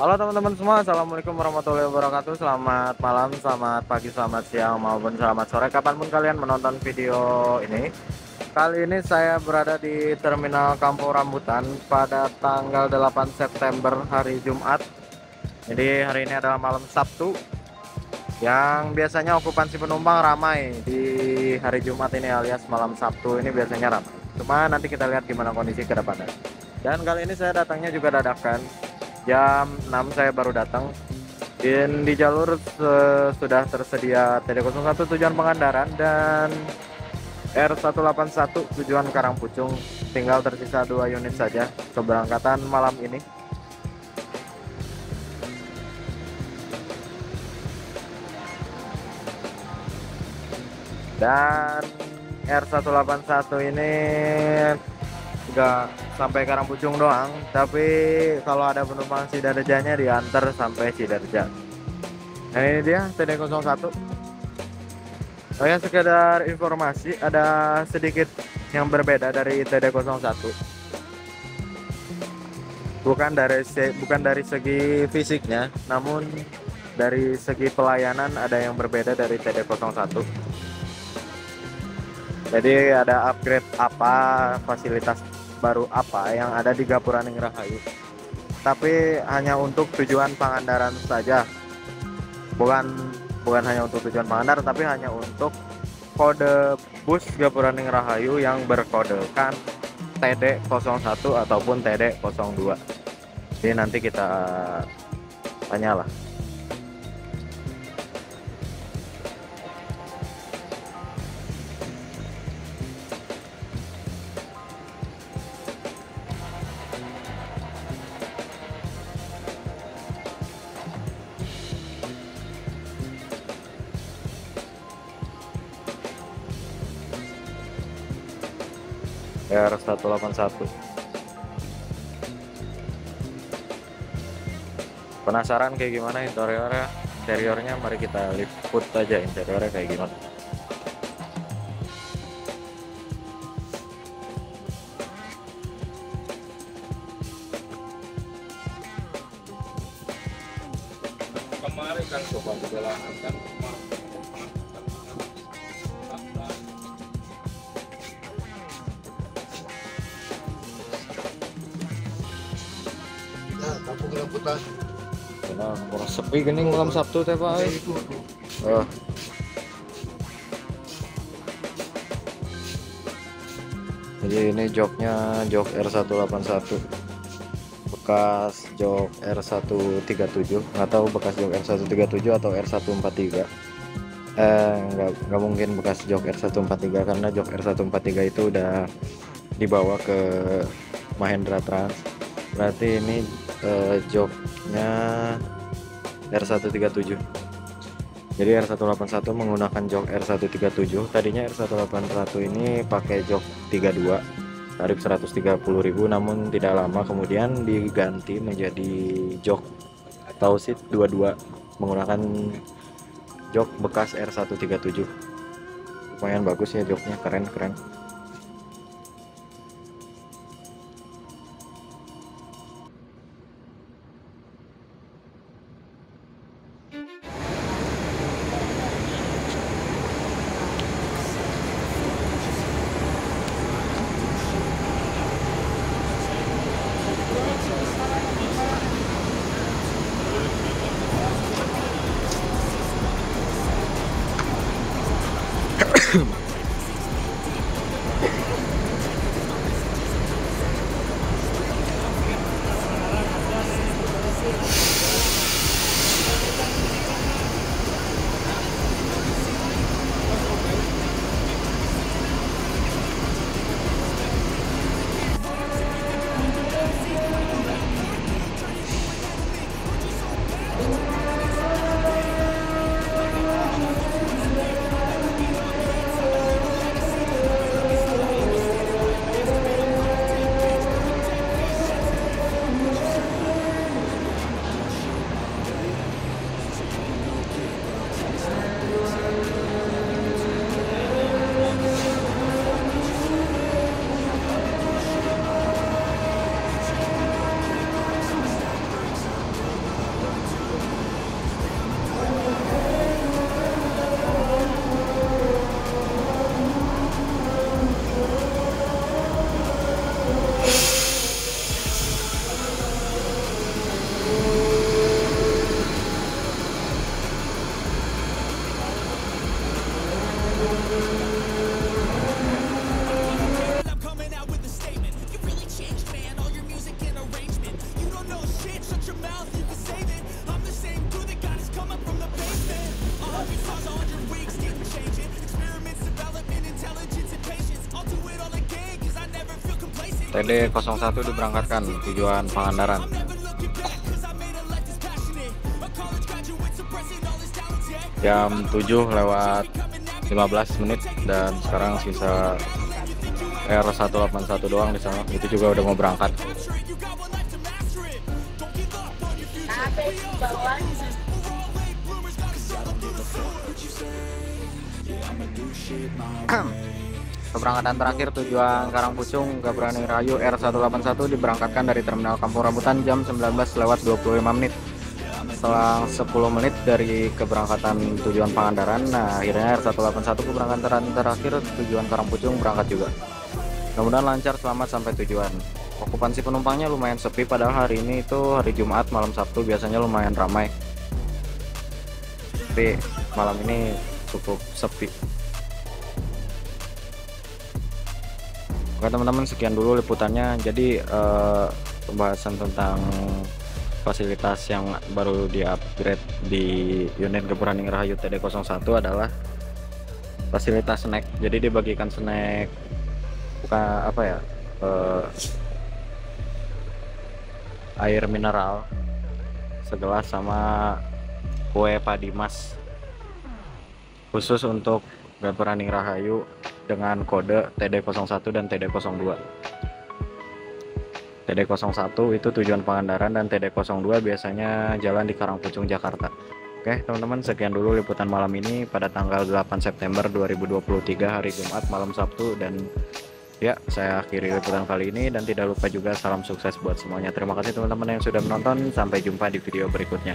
Halo teman-teman semua, Assalamualaikum warahmatullahi wabarakatuh. Selamat malam, selamat pagi, selamat siang, maupun selamat sore Kapan pun kalian menonton video ini. Kali ini saya berada di Terminal Kampung Rambutan Pada tanggal 8 September hari Jumat. Jadi hari ini adalah malam Sabtu Yang biasanya okupansi penumpang ramai Di hari Jumat ini alias malam Sabtu ini biasanya ramai. Cuma nanti kita lihat gimana kondisi ke depannya. Dan kali ini saya datangnya juga dadakan jam 6 saya baru datang. Dan di jalur sudah tersedia TD01 tujuan Pangandaran dan R181 tujuan Karangpucung. Tinggal tersisa dua unit saja keberangkatan malam ini. Dan R181 ini enggak sampai Karangpucung doang tapi kalau ada penumpang Sidarjanya diantar sampai Sidarja nah ini dia TD01 oh ya sekedar informasi ada sedikit yang berbeda dari TD01 bukan dari bukan dari segi fisiknya namun dari segi pelayanan ada yang berbeda dari TD01 jadi ada upgrade apa fasilitas baru apa yang ada di Gapura Rahayu tapi hanya untuk tujuan Pangandaran saja. Bukan bukan hanya untuk tujuan Pangandaran tapi hanya untuk kode bus Gapura Rahayu yang berkodekan TD01 ataupun TD02 jadi nanti kita tanyalah R181 penasaran kayak gimana interiornya? Interiornya mari kita liput aja interiornya kayak gimana. Kemarin kan coba juga kan rambutan karena kurang sepi gini malam Sabtu teh Pak. Oh. jadi ini joknya jok R181 bekas jok R137 nggak tahu bekas jok R137 atau R143 eh nggak nggak mungkin bekas jok R143 karena jok R143 itu udah dibawa ke Mahendra Trans. Berarti ini uh, joknya R137 jadi R181 menggunakan jok R137 tadinya R181 ini pakai jok 32 tarif 130.000 namun tidak lama kemudian diganti menjadi jok Tausit 22 menggunakan jok bekas R137 lumayan bagus ya joknya keren keren Come on. TD 01 diberangkatkan tujuan Pangandaran. Jam 7 lewat 15 menit dan sekarang sisa R181 doang di sana. Itu juga udah mau berangkat Keberangkatan terakhir tujuan Karangpucung Gabrani Rayu R181 diberangkatkan dari Terminal Kampung Rambutan jam 19 lewat 25 menit. Selang 10 menit dari keberangkatan tujuan Pangandaran, nah akhirnya R181 keberangkatan terakhir tujuan Karangpucung berangkat juga. Mudah-mudahan lancar selamat sampai tujuan. Okupansi penumpangnya lumayan sepi padahal hari ini itu hari Jumat malam Sabtu biasanya lumayan ramai. Tapi malam ini cukup sepi. Oke teman-teman sekian dulu liputannya. Jadi eh, pembahasan tentang fasilitas yang baru di-upgrade di unit Gepuraning Rahayu TD01 adalah fasilitas snack. Jadi dibagikan snack bukan apa ya? eh, air mineral segelas sama kue padimas khusus untuk Gapuraning Rahayu dengan kode TD01 dan TD02 TD01 itu tujuan Pangandaran dan TD02 biasanya jalan di Karangpucung Jakarta. Oke teman-teman sekian dulu liputan malam ini pada tanggal 8 September 2023 hari Jumat malam Sabtu dan ya saya akhiri liputan kali ini dan tidak lupa juga salam sukses buat semuanya. Terima kasih teman-teman yang sudah menonton. Sampai jumpa di video berikutnya